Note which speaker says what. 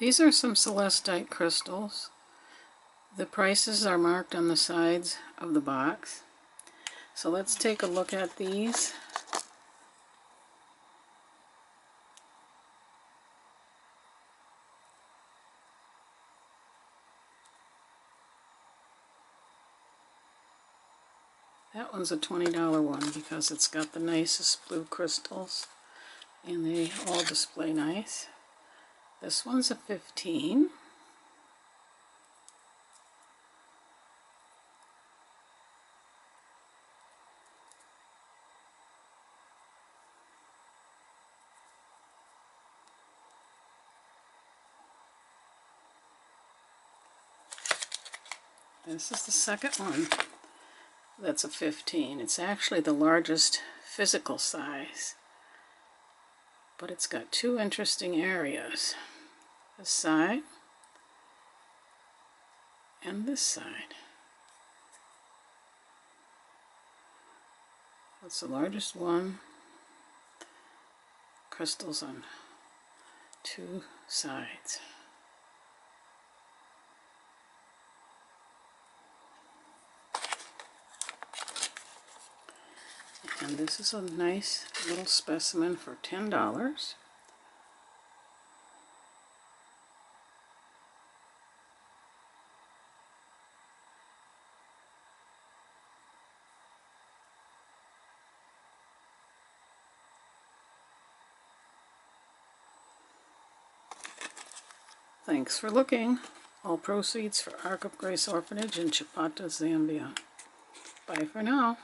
Speaker 1: These are some celestite crystals. The prices are marked on the sides of the box. So let's take a look at these. That one's a $20 one because it's got the nicest blue crystals and they all display nice. This one's a 15. This is the second one that's a 15. It's actually the largest physical size. But it's got two interesting areas. This side and this side. That's the largest one. Crystals on two sides. And this is a nice little specimen for $10. Thanks for looking. All proceeds for Ark of Grace Orphanage in Chipata, Zambia. Bye for now.